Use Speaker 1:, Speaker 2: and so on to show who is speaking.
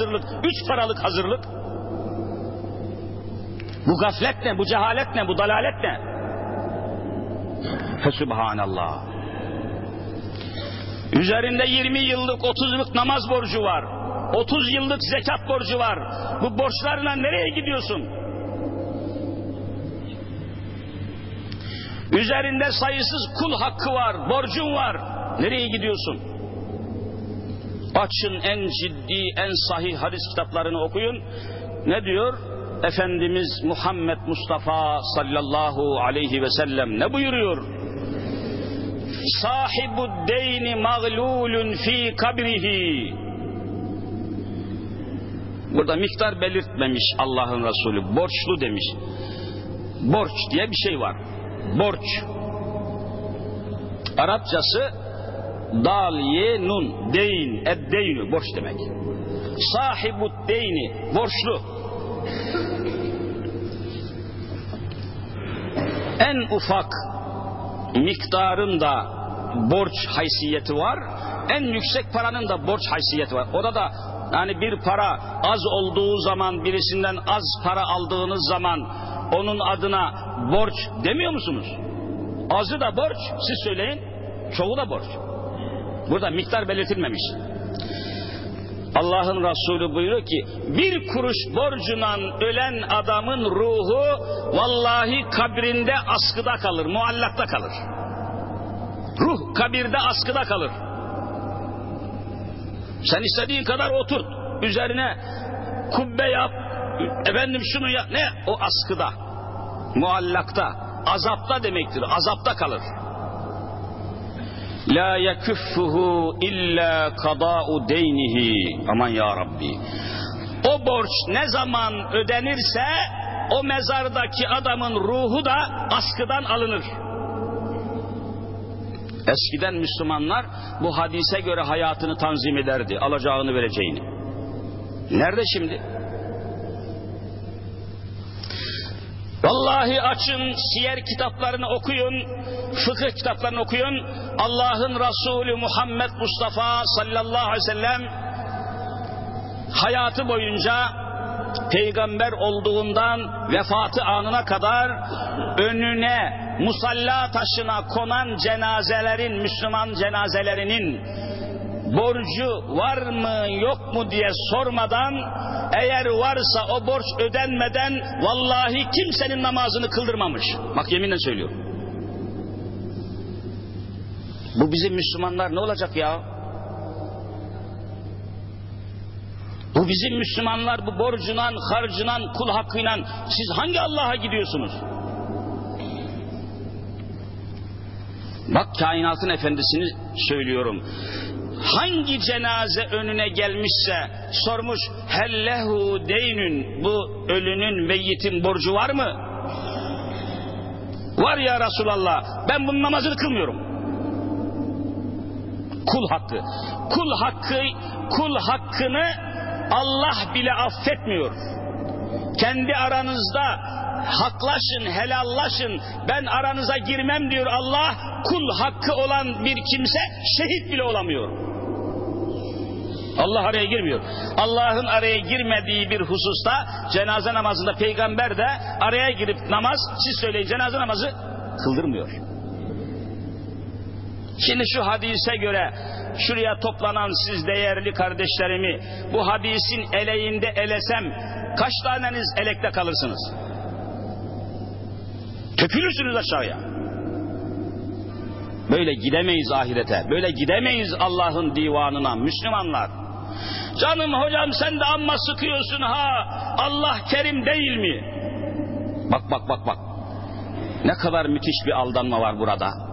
Speaker 1: hazırlık, üç paralık hazırlık. Bu gaflet ne, bu cehalet ne, bu dalalet ne? Fesubhanallah. Üzerinde 20 yıllık, 30 yıllık namaz borcu var. 30 yıllık zekat borcu var. Bu borçlarla nereye gidiyorsun? Üzerinde sayısız kul hakkı var, borcun var. Nereye gidiyorsun? Açın en ciddi, en sahih hadis kitaplarını okuyun. Ne diyor? Efendimiz Muhammed Mustafa sallallahu aleyhi ve sellem ne buyuruyor? Sahibu deyni mağlulun fi kabrihi. Burada miktar belirtmemiş Allah'ın Resulü. Borçlu demiş. Borç diye bir şey var. Borç. Arapçası dal ye nun deyn eddeynu borç demek. Sahibu deyni borçlu. En ufak miktarın da borç haysiyeti var. En yüksek paranın da borç haysiyeti var. Orada da yani bir para az olduğu zaman birisinden az para aldığınız zaman onun adına borç demiyor musunuz? Azı da borç siz söyleyin çoğu da borç. Burada miktar belirtilmemiş. Allah'ın Resulü buyuruyor ki bir kuruş borcuna ölen adamın ruhu vallahi kabrinde askıda kalır, muallakta kalır. Ruh kabirde askıda kalır. Sen istediğin kadar otur. Üzerine kubbe yap. Efendim şunu yap. Ne? O askıda. Muallakta. Azapta demektir. Azapta kalır. La yekuffuhu illa kada'u deynihi. Aman ya Rabbi. O borç ne zaman ödenirse o mezardaki adamın ruhu da askıdan alınır. Eskiden Müslümanlar bu hadise göre hayatını tanzim ederdi. Alacağını vereceğini. Nerede şimdi? Vallahi açın siyer kitaplarını okuyun, fıkıh kitaplarını okuyun. Allah'ın Resulü Muhammed Mustafa sallallahu aleyhi ve sellem hayatı boyunca peygamber olduğundan vefatı anına kadar önüne musalla taşına konan cenazelerin, Müslüman cenazelerinin borcu var mı yok mu diye sormadan eğer varsa o borç ödenmeden vallahi kimsenin namazını kıldırmamış. Bak yeminle söylüyorum. Bu bizim Müslümanlar ne olacak ya? Bu bizim Müslümanlar bu borcunan, harcınan, kul hakkıyla siz hangi Allah'a gidiyorsunuz? Bak kainatın efendisini söylüyorum. Hangi cenaze önüne gelmişse sormuş hellehu deynün bu ölünün meyyitin borcu var mı? Var ya Resulallah ben bunun namazını kılmıyorum. Kul hakkı. Kul hakkı kul hakkını Allah bile affetmiyor. Kendi aranızda haklaşın, helallaşın. Ben aranıza girmem diyor Allah. Kul hakkı olan bir kimse şehit bile olamıyor. Allah araya girmiyor. Allah'ın araya girmediği bir hususta cenaze namazında peygamber de araya girip namaz siz söyleyin cenaze namazı kıldırmıyor. Şimdi şu hadise göre şuraya toplanan siz değerli kardeşlerimi bu hadisin eleğinde elesem kaç taneniz elekte kalırsınız? Tökülürsünüz aşağıya. Böyle gidemeyiz ahirete. Böyle gidemeyiz Allah'ın divanına Müslümanlar. Canım hocam sen de amma sıkıyorsun ha. Allah kerim değil mi? Bak bak bak bak. Ne kadar müthiş bir aldanma var burada.